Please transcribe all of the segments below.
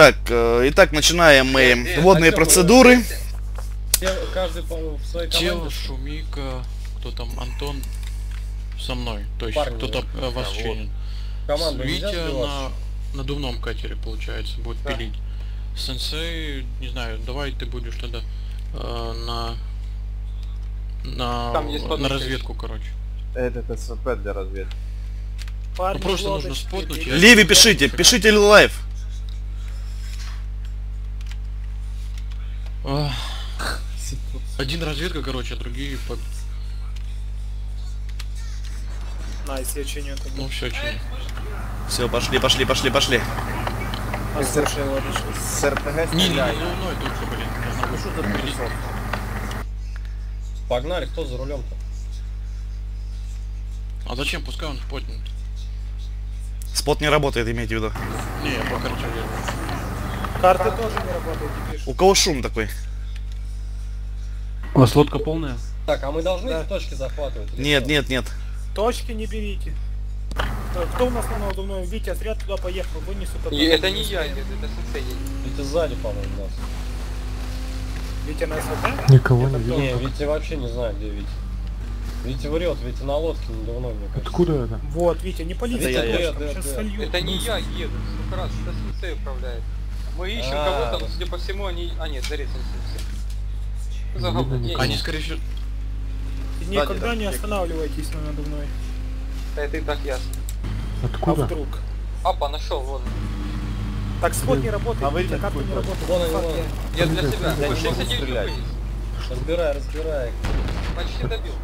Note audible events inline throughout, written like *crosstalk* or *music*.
Так, э, итак, начинаем мы э, водные а процедуры. Все- Каждый по в своей Тело. Шумика, кто там, Антон со мной, то есть кто-то э, вас чинит. Витя на надувном катере, получается, будет пилить. Сенсей, не знаю, давай ты будешь тогда э, на на, на разведку, короче. Этот СВП для разведки. Ну просто нужно спотнуть. Леви пишите, пишите лайв. Один разведка, короче, а другие по... Найс, я чиню это. Ну все, чиню. Все, пошли, пошли, пошли, пошли. А. С РПГ Не, не, не, ну, это уже, блин, Ну что за присок? Погнали, кто за рулем-то? А зачем? Пускай он спотнет. Спот не работает, имейте в виду. Не, я по карте. Карты тоже не работают. У кого шум такой? У вас лодка полная? Так, а мы должны Да. эти точки захватывать? Нет, что? нет, нет. Точки не берите. Кто у нас на надувной? Витя, отряд туда поехал, вынесут оттуда. И это не я, это, это сенсей едет. Витя сзади, по-моему, нас. Витя на СВП? Никого не Не, видел. Витя вообще не знаю, где Витя. Витя врет, Витя на лодке надувной, мне кажется. Откуда это? Вот, Витя, не пали Это за я, точкам, да, сейчас да. Это не я еду, сколько раз, это сенсей управляет. Мы ищем А, кого-то, но судя по всему они... А нет, зарез сенсей. За Не говно, видно не, никого. Они, не, скорее всего... Никогда не да. останавливайтесь на надувной. это и так ясно. А Откуда? вдруг? Апа, нашел, вон. Так спот не работает, А карта не работает. Вон они, вон. я- для себя. Я не могу 69 стрелять. Разбирай, разбирай. Почти добил.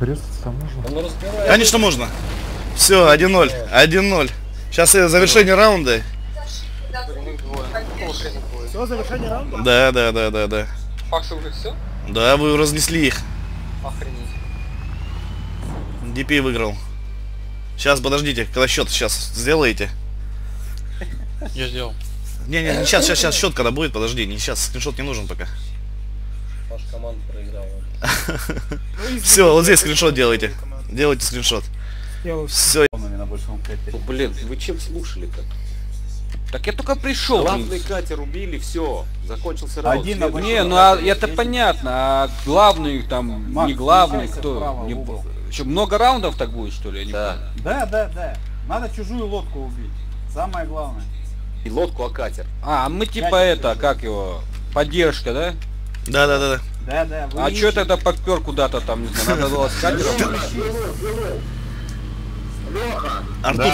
Резаться там можно? Да ну. Конечно можно. Все, 1-0, 1-0. Сейчас завершение раунда. Хрена двое? Все, завершение раунда? Да, да, да, да, да. Факсы уже все? Да, вы разнесли их. Охренеть. DP выиграл. Сейчас, подождите, когда счет сейчас сделаете. Я сделал. Не-не, не сейчас, сейчас, сейчас счет когда будет, подожди, не сейчас, скриншот не нужен пока. Ваша команда проиграла. *laughs* Ну, Все, вот здесь скриншот делайте. Делайте скриншот. Все, на большом катере. Блин, вы чем слушали-то? Так я только пришел. Главный катер убили, все. Закончился раунд. Один на Следующий. Не, ну а это понятно, а главный там Макс, не главный, кто? вправо Не... Что, много раундов так будет, что ли? Я не Да. понял. Да, да, да. Надо чужую лодку убить. Самое главное. И лодку, а катер. А, мы типа Катер это, чужой. как его, поддержка, да? да, да, да, да. Да, да. вы А что тогда подпер куда-то там, не знаю, надо было с катером? Артур,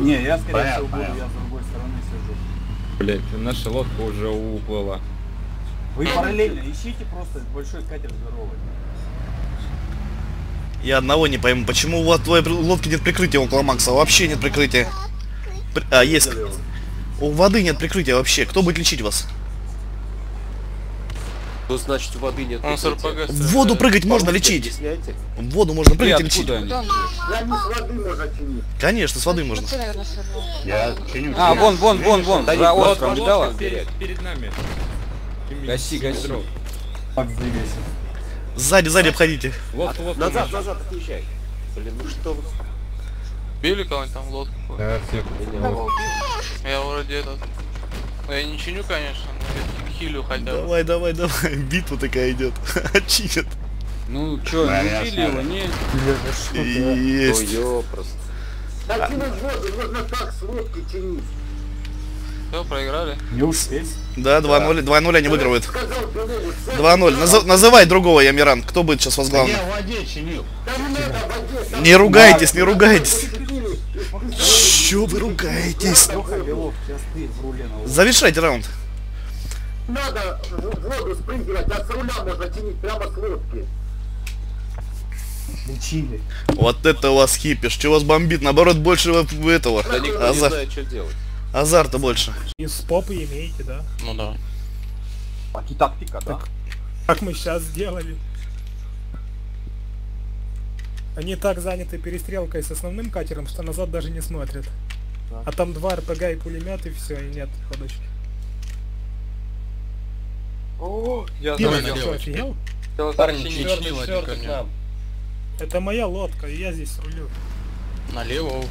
Не, я скорее всего буду, я с другой стороны сижу. Блять, наша лодка уже уплыла. Вы параллельно ищите просто большой катер здоровый. я одного не пойму, почему у вас твоей лодки нет прикрытия около Макса? Вообще нет прикрытия. При- А, есть. У воды нет прикрытия вообще. Кто будет лечить вас? Что значит у воды нет? Он с прикрытия? РПГ В воду прыгать можно лечить. В воду можно прыгать и лечить. Конечно, с воды можно. А, вон, вон, вон, вон, Да за островом, видала? Перед нами. Гаси, гаси. Сзади, сзади обходите. Лодку, лодку. Назад, назад, отъезжай. Блин, ну что вы? Били кого-нибудь там в лодку? Да, всех. Я вроде этот... Ну, Я не чиню, конечно, но я хилю хотя бы. Давай, давай, давай. Битва такая идет. *laughs* Чинят. Ну чё, не убили его, не? Есть. Ой, просто. Все, проиграли. Не успеть. Да, 2-0, 2-0 они выигрывают. 2-0. Назов- называй другого, Ямиран. Кто будет сейчас возглавным? Не ругайтесь, не ругайтесь. Чё вы ругаетесь? Леха Белов, Надо в воду спрыгивать, а с руля можно чинить прямо с лодки. Лечили. Вот это у вас хипиш. Чего вас бомбит? Наоборот, больше вот этого. Да никто не Азар- знает, что делать. Азарта больше. Из попы имеете, да? Ну да. Таки тактика, да? Как мы сейчас сделали. Они так заняты перестрелкой с основным катером, что назад даже не смотрят. Да. А там два РПГ и пулемет, и все, и нет ходочки. Я Пиво ты что, офигел? Парни, четвертый, четвертый к нам. Это моя лодка, и я здесь рулю. Налево.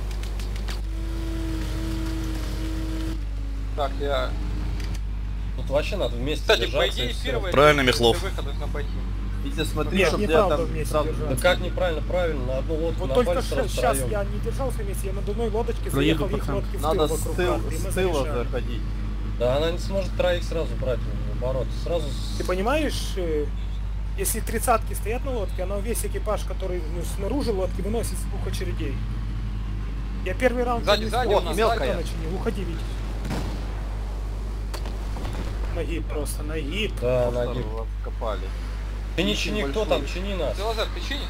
Так, я... Тут вообще надо вместе Кстати, по идее, первое... Правильно, Мехлов. Витя, смотри, Нет, чтобы я там вместе сразу... Да ну как неправильно, правильно, на одну лодку Вот только сейчас я не держался вместе, я на дуной лодочке заехал их лодки в Надо с а, тыла заходить. Да, она не сможет троих сразу брать у меня оборот. Сразу Ты понимаешь, э, если тридцатки стоят на лодке, она весь экипаж, который ну, снаружи лодки, выносит с двух очередей. Я первый раунд Сзади, не сзади у нас, мелкая. начали. Уходи, Витя. Нагиб просто, нагиб. Да, нагиб. Копали. Чини, чини, кто там, чини нас. Ты, Лазар, ты чинишь?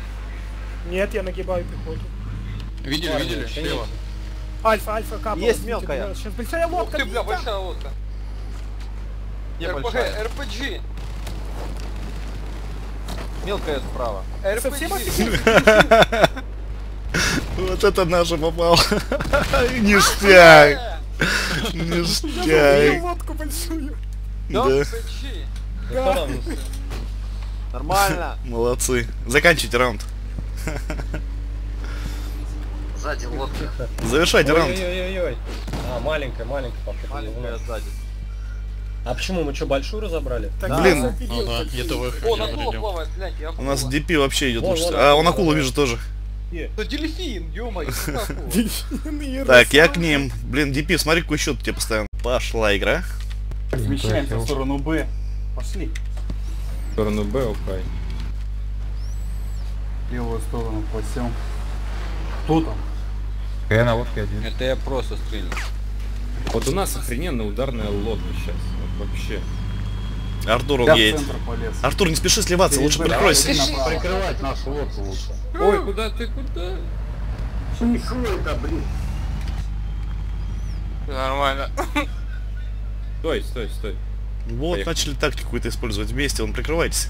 Нет, я нагибаю пехоту. Видели, Парни, видели? чини. Слева. Альфа, альфа, капа. Есть мелкая. Сейчас большая Ух лодка. ты, бля, большая лодка. Где РПГ? РПГ. Мелкая справа. РПГ. *laughs* Вот это наша попал. *laughs* Ништяк. Ништяк. лодку большую. Да? Нормально. молодцы. Заканчивайте раунд. Сзади лодка. Завершайте раунд. Ой-ой-ой-ой. А, маленькая, маленькая походу. Маленькая сзади. А почему, мы что, большую разобрали? Так, Да. Блин. Ну да, большую. где-то выход. О, акула плавает, гляньте, У нас DP вообще идет Вон, лучше. вон, А, он акула, вижу тоже. Да дельфин, ё-моё, *laughs* Так, я к ним. Блин, DP, смотри, какой счет у тебя постоянно. Пошла игра. Смещаемся в сторону Б. Пошли. В сторону Б, окей. Левую сторону посем. Кто там? Я на лодке один. Это я просто стрельну. Вот у нас охрененная ударная лодка сейчас. Вот вообще. Артур он едет. Артур, не спеши сливаться, лучше прикройся. Прикрывать нашу лодку лучше. Ой, куда ты, куда? Что это, блин? Нормально. Стой, стой, стой. Вот, Поехали. начали тактику какую-то использовать вместе, он прикрывайтесь.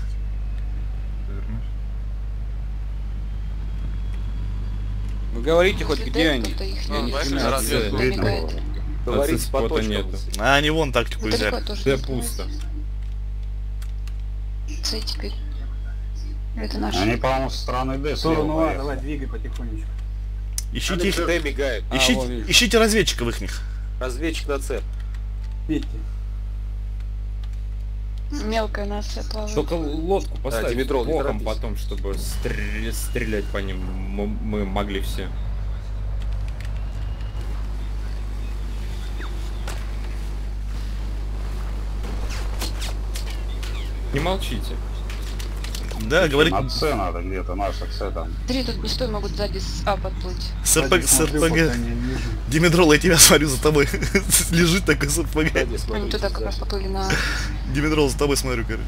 Вы говорите хоть где они? Я не разведку. Говорить по точкам. нету. А они вон тактику взяли. Д пусто. теперь. Это наш. Они, по-моему, с стороны Д сторону А, давай, двигай потихонечку. Ищите, их- Д мигает. А, ищите, вон вижу. ищите разведчиков их. Разведчик на С. Петьте. Мелкая нас все плавает. Только лодку поставить Димитрол, не боком торопись. потом, чтобы стр- стрелять по ним мы могли все. Не молчите. Да, говорит, На С надо где-то, наша С там. Три тут пустой могут сзади с А подплыть. с РПГ, с РПГ. не. Димитрол, я тебя смотрю за тобой. *laughs* Лежит такой с РПГ. Они туда как раз поплыли на... Димитрол, за тобой смотрю, короче.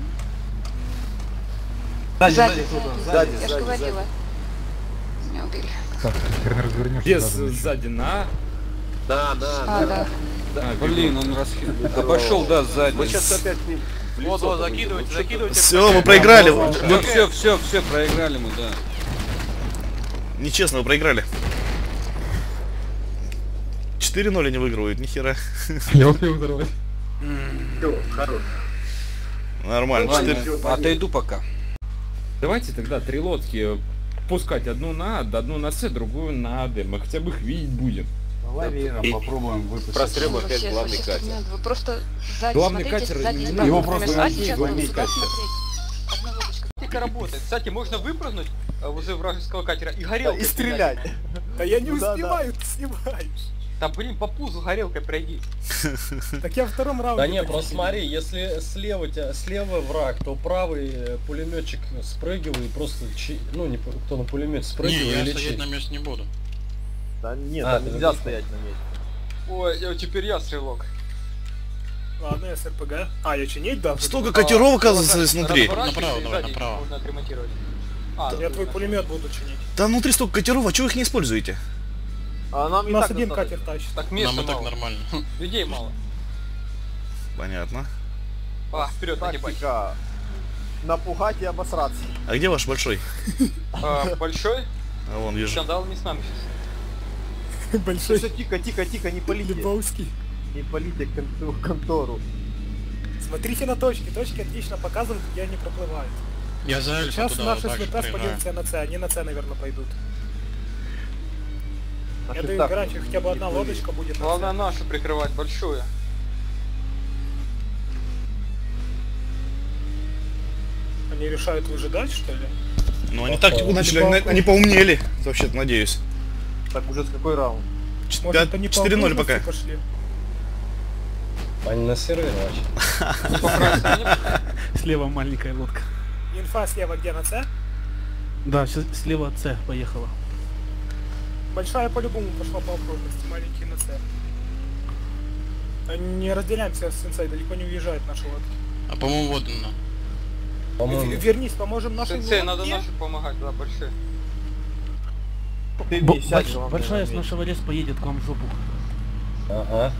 Сзади, Сзади, сзади, кто-то, сзади. сзади. Я же говорила. Меня убили. Так, хрен развернешься. Еще. сзади на Да, да, А, да. да. А, Блин, он расхит... Обошел, да, сзади. Мы сейчас опять лицо Вот, вот, закидывайте, закидывайте. Все, мы проиграли. Ну все, все, все, проиграли мы, да. Нечестно, вы проиграли. 4-0 они выигрывают, нихера. Я успел взорвать. Все, хорош. Нормально, Ладно, 4. отойду пока. Давайте тогда три лодки пускать одну на А, одну на С, другую на АД. Мы хотя бы их видеть будем. И- попробуем выпустить. Прострем опять Вообще, главный вообще, катер. не надо. Вы просто сзади Главный смотрите, катер сзади не не надо. надо. Его Например, просто А сейчас главный катер. Тактика работает. Кстати, можно выпрыгнуть э, возле вражеского катера и горелкой И стрелять. Да *laughs* я не Ну да, да. успеваю, ты снимаешь. Там, блин, по пузу горелкой пройди. *laughs* Так я в втором раунде. Да не, просто смотри, если слева, тебя, слева враг, то правый э, пулеметчик спрыгивает и просто, чи- ну, не, кто на пулемете Не, спрыгивает я и стоять на месте не буду. Да нет, А, там нельзя не стоять на месте. Ой, э, теперь я стрелок. Ладно, я с РПГ. А, я чинить, да? Столько катеров, оказывается, Раз- изнутри. разворачивайся Направо, давай, сзади направо. Можно отремонтировать. А, Я ну, твой да. пулемет буду чинить. Там внутри столько катеров, а чего их не используете? А нам У нас так один достаточно. катер тащит. Так места Нам и так мало. нормально. *laughs* Людей мало. Понятно. А, вперед, нагибай. Тактика. Напугать и обосраться. А где ваш большой? А, большой? А вон, вижу. Скандал не с нами сейчас. Большой. Все, тихо, тихо, тихо, не полите. Лебовский. Не полите контору. Смотрите на точки, точки отлично показывают, где они проплывают. Я за Сейчас наши СВТ спалился на С, они на С, наверное, пойдут. Это Я хотя бы одна лодочка будет на Главное нашу прикрывать, большую. Они решают выжидать, что ли? Ну они так начали, они поумнели, вообще-то, надеюсь. Так уже с какой раунд? Ч- Может, пять- они по 4-0 окружности пока. пошли? Они на сервер вообще. *laughs* *laughs* Слева маленькая лодка. Инфа слева где, на С? Да, сейчас слева С поехала. Большая по-любому пошла по окружности, маленький на С. А Не разделяемся с сенсей, далеко не уезжает наша лодка. А по-моему вот она. В- Вернись, поможем нашей Сенсей, лодке. надо нашим помогать, да, большие. Ты главное, большая с на нашего лес поедет к вам в жопу. Ага.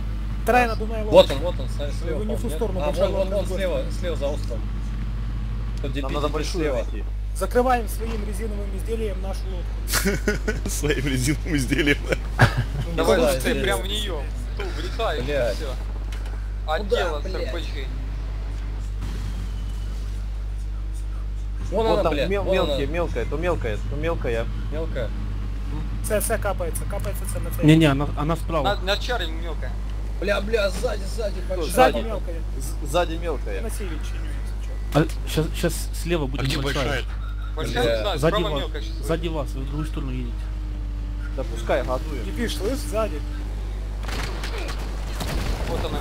Вторая надувная лодка. Вот он, вот он, слева. Вы не в ту сторону? А, большая вон, вон, вон, лодка. слева, слева за островом. Нам надо большую слева. найти. Закрываем своим резиновым изделием нашу лодку. *laughs* Своим резиновым изделием. *laughs* Давай, здесь. прям в нее. Ту, влетай, все. Отдела с РПГ. Вон Вот она, там блядь, мел- вон мелкие, она. мелкая, то мелкая, то мелкая. Мелкая. С, С капается, капается С на С. Не-не, она, она справа. На, на чаре мелкая. Бля, бля, сзади, сзади, большая. Сзади мелкая. Сзади мелкая. На севе чиню, если чё. А, сейчас, сейчас слева А будет где большая. большая? Сзади справа вас, мелкая сейчас. сзади вас, вы в другую сторону едете. Да пускай газует. Дипиш, слышь, сзади. Вот она.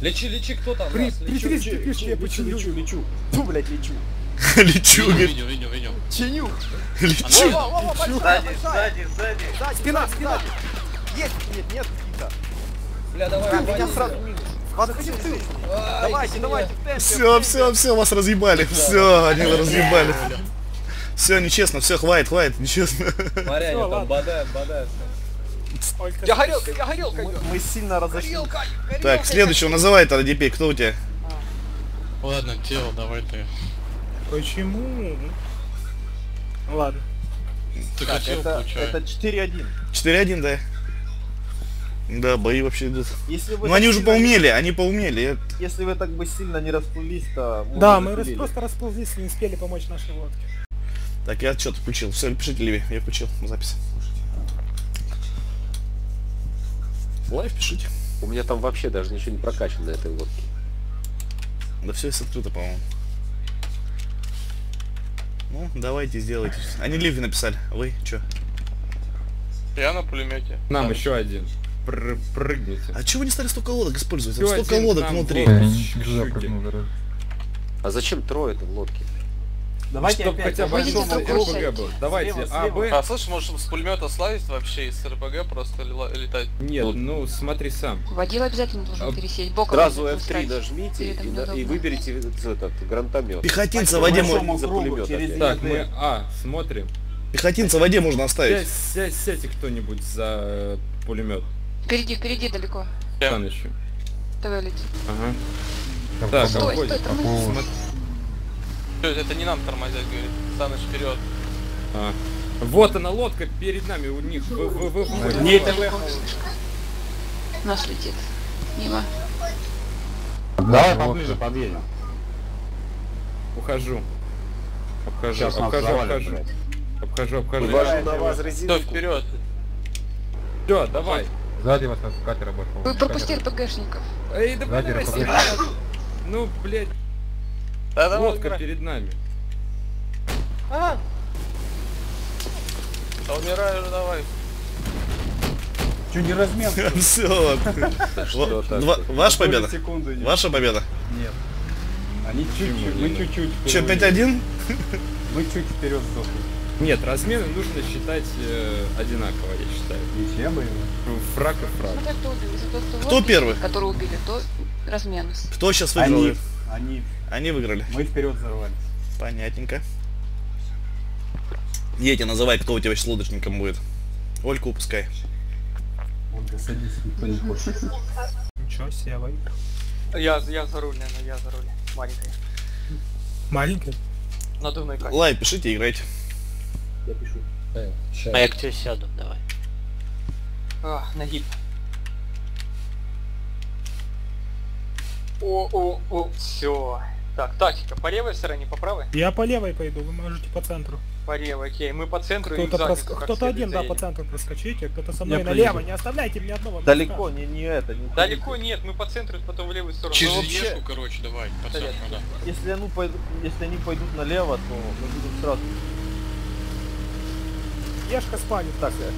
Лечи, лечи, кто там? При- нас? Лечу, притянись, лечу, Дипиш, лечу, я починю. лечу, лечу. Ту, блядь, лечу. *laughs* Лечу, Видел, видел, видел. Чиню. *laughs* лечу. Сзади, сзади, сзади. Спина, спина. Есть, нет, нет, какие-то. Бля, давай, Да, давай. меня сразу. Подходи ты. Давайте, давайте, в темпе. Все, все, все, вас разъебали. Все, они разъебали. Все, нечестно, все, хватит, хватит, нечестно. *laughs* Всё, там бодают, бодают. Я горелка, я горелка. Мы, мы сильно разошлись. Так, следующего называй тогда DP, кто у тебя? Ладно, тело, давай ты. Почему? Ладно. Ты Так, хотел, это, это 4-1. 4-1, да? Да, бои вообще идут. Если вы Ну они уже не- поумели, они поумели. Если вы так бы сильно не расплылись, то... мы Да, мы рас- просто расползлись, не успели помочь нашей лодке. Так, я отчет включил. Все, пишите Ливи, я включил запись. Лайв пишите. У меня там вообще даже ничего не прокачано на этой лодке. Да все есть открыто, по-моему. Ну, давайте, сделайте. Они Ливи написали. А вы чё? Я на пулемете. Нам Да. еще один. Пр прыгните. А чего вы не стали столько лодок использовать? Столько лодок внутри. А зачем трое-то в лодке? Давайте Чтоб опять хотя бы с РПГ был. Давайте, Слева, А, слева. Б. А слышь, может с пулемета слазить вообще из РПГ просто летать? Нет, ну смотри сам. Водила обязательно должен А, пересесть. Боком Сразу обязательно F3 устраивать. нажмите и, на- и выберите этот гранатомет. Пехотинца в воде, Большому мо- за пулемет через. Так, мы А, смотрим. пехотинца в воде можно оставить. Сядь, сядь, сядьте кто-нибудь за э, пулемет. Впереди, впереди далеко. Сан еще. Давай лети. Ага. Там Так. Стой, стой, тормози. Это не нам тормозять, говорит. Саныч вперед. А. Вот она лодка перед нами у них. В, в, в, в- Не, это. Нас летит. Мимо. Давай поближе подъедем. Ухожу. Обхожу, Сейчас обхожу, завалят, обхожу. блядь. Обхожу, обхожу. Вас Кто резинку. вперед? Все, давай. Сзади вас катера больше. Вы пропустили РПГшников. Эй, да блядь. Ну, блядь, Да давай, лодка умирай. перед нами. Да умирай уже, давай. Че не размен? Все. Что *laughs* *laughs* так? Ваша победа? Ваша победа. Нет. Они чуть-чуть, мы чуть-чуть. Че, вперед. 5-1? Мы чуть вперед сдохли. Нет, размены нужно считать э, одинаково, я считаю. Ничем бы. Фраг и фраг. Смотря кто убил. Кто Кто лодки, первый? Который убили, то размен. Кто сейчас выиграл? Они, они, Они выиграли. мы вперед взорвались. Понятненько. Едете, называй, кто у тебя сейчас лодочником будет. Ольку упускай. Он садись, никто не хочет. Ничего себе. Я, я за руль, наверное, я за руль. Маленький. Маленький. Надувной катер. Лайв, пишите, играйте. Я пишу. Э. А я к тебе сяду, давай. А, нагиб. О, о, о, все. Так, тактика. По левой стороне, по правой? Я по левой пойду, вы можете по центру. По левой, окей. Мы по центру Кто-то, Загису, прос- как кто-то один, следует да, по заедем. центру проскочите, кто-то со мной Я налево, проеду. не оставляйте мне одного. Далеко, не, не это, не Далеко нет, мы по центру, потом в левую сторону. Через Ну, вообще- Ешку, короче, давай, по центру, да. Если, они пойдут, если они пойдут налево, то мы будем сразу. Ешка спалит. Так, э,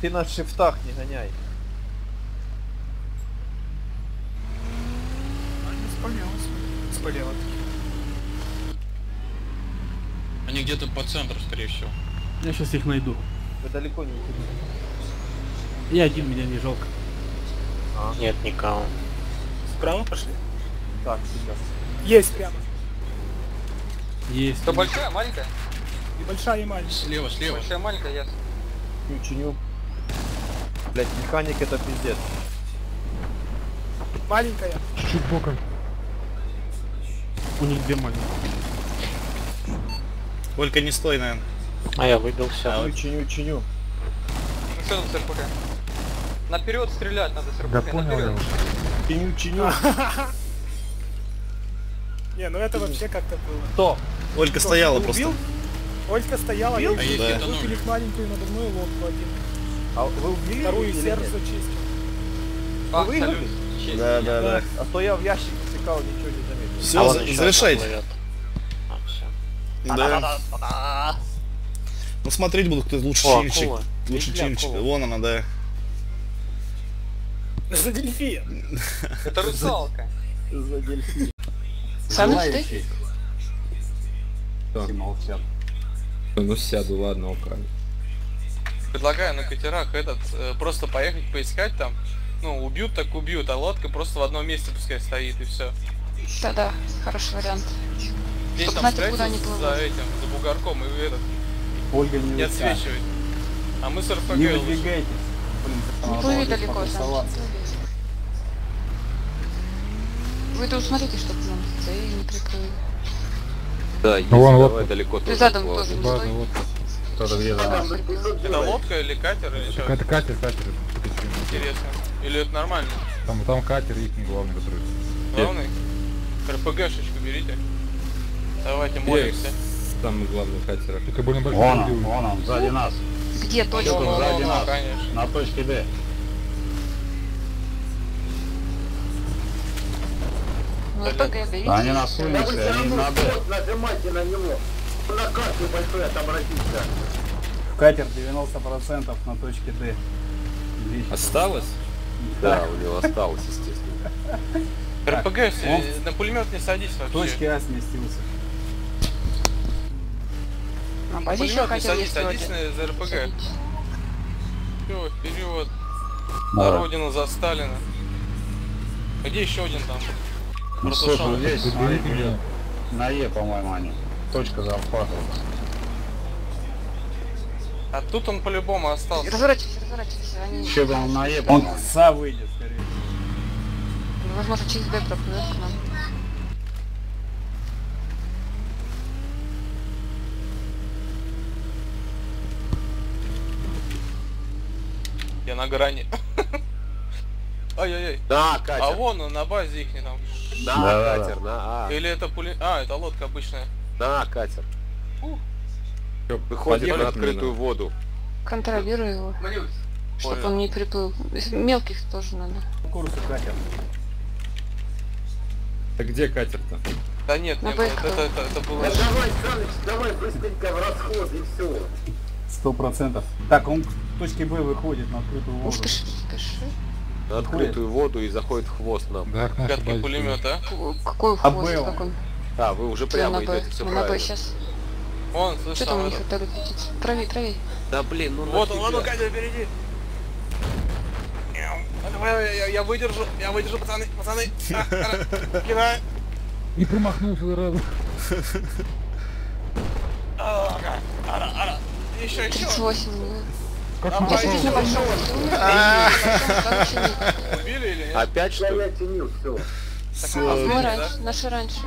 ты на шифтах не гоняй. Спалился. Спалила. Они где-то по центру, скорее всего. Я сейчас их найду. Вы далеко не уходите. Я один, меня не жалко. Нет никого. Справа пошли? Так, сейчас. Есть прямо. Есть. То большая, маленькая? И большая, и маленькая. Слева, слева. Большая, маленькая, ясно. Чиню, чиню. Блять, механик это пиздец. Маленькая. Чуть-чуть боком. У них две маленькие. Только не стой, наверное. А я выбился. Чиню, чиню, чиню. Ну что там с РПГ? Наперед стрелять надо с РПГ. Да понял я наперед. уже. Чиню, чиню. *laughs* Не, ну это вообще как-то было. Кто? Ольга Кто, стояла просто. убил? Ольга стояла, я А если убил. это Выпили номер? маленькую надувную лодку один. А вы убили Вторую сердце нет? зачистил. А, Вы выиграли? Да, да, да. А то я в ящик цикал, ничего не заметил. Все, А завершайте. Да. Ну смотреть буду, кто лучше О, чинчик. акула. Лучше Видели чинчик. Вон она, да. За дельфин. Это русалка. За дельфин. Сами ты? Ну сяду, ладно, окей. Предлагаю на катерах этот, э, просто поехать поискать там. Ну, убьют так убьют, а лодка просто в одном месте пускай стоит и все. Да-да, хороший вариант. Здесь Чтоб там плывут. за этим, за бугорком и этот, Ольга не не отсвечивать. А мы с РПГ Не выдвигайтесь. Не плыви далеко, сам. Вы тут смотрите, чтобы нам цей не прикрыли. Да, есть, Ну, вон давай лодка. далеко Ты тоже задом тоже не стой. вот. Кто-то где Это лодка или катер или что? Это катер, катер. Интересно. Или это нормально? Там, там катер их не главный, который. Главный? РПГшечку берите. Давайте молимся. Самый главный катер. Только больно большой. Вон он, вон он, сзади нас. Где точка? Ну, ну, сзади ну, нас. конечно. На точке Д. Ну. Они нас Да все они на Д. нажимайте на него. На карту большой отобратиться. Катер 90% на точке Д. Осталось? Да, у него осталось, естественно. РПГ, на пулемет не садись В вообще. точке А сместился. На На базе еще садись, есть садись на за РПГ. Садитесь. Все, вперед. Да. На родину за Сталина. Где еще один там? Ну, слушай, здесь, меня. на Е, по-моему, они. Точка захвата. А тут он по-любому остался. Разворачивайся, разворачивайся. Они, Еще бы он на Е, Он по-моему. СА выйдет, скорее. возможно, через Б проплывет к нам. Я на грани. *laughs* Ай-яй-яй. Да, А катер. вон он на базе их там. Да, Да-да-да. катер, на А. Или это пуле... А, это лодка обычная. На катер. Чё, Выходим на открытую мне воду. Контролируй его. Чтобы Понял. он не приплыл. Мелких тоже надо. Курсу катер. Так где катер-то? Да нет, не. Это, поехали. это, это было... Да давай, Саныч, давай быстренько в расход и все. Сто процентов. Так, он к точке Б выходит на открытую воду. спеши, спеши. На открытую воду и заходит в хвост нам. Да, к нашей пулемет, а? Какой А хвост? Б он? Какой? А, вы уже Ты прямо идете, все Мы на Б правильно. сейчас. Вон, слышь, Что там у них вертолет летит? Трави, трави. Да блин, ну Вот он, он, Катя, впереди. А давай, я, я- я выдержу, я выдержу, пацаны, пацаны. А, Кидаю. Не промахнулся разу. А, ара, ара. Еще, еще. 38. ну. Короче, нет. Убили или нет? Опять что ли? чинил, все. А мы раньше, наши раньше.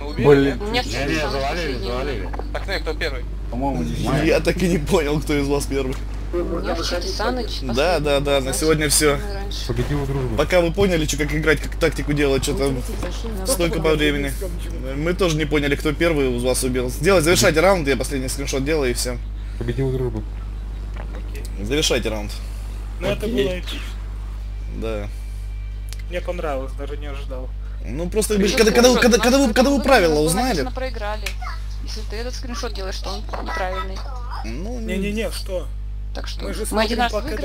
Убили? Блин. нет? Не-не, завалили, завалили. Так, ну и кто первый? По-моему, не Я так и не понял, кто из вас первый. Да, да, да, на сегодня все. Победила дружба. Пока вы поняли, что как играть, как тактику делать, что-то столько по времени. Мы тоже не поняли, кто первый из вас убил. Сделать, завершайте раунд, я последний скриншот делаю и все. Победила дружба. Завершайте раунд. Ну это было эпично. Да. Мне понравилось, даже не ожидал. Ну просто, говоришь, когда, когда, вы- когда, когда, вы, когда вы правила узнали, Мы проиграли. Если ты этот скриншот делаешь, то он неправильный. ну, Не-не-не, что? Так что Мы же мы один смотрим раз выиграли.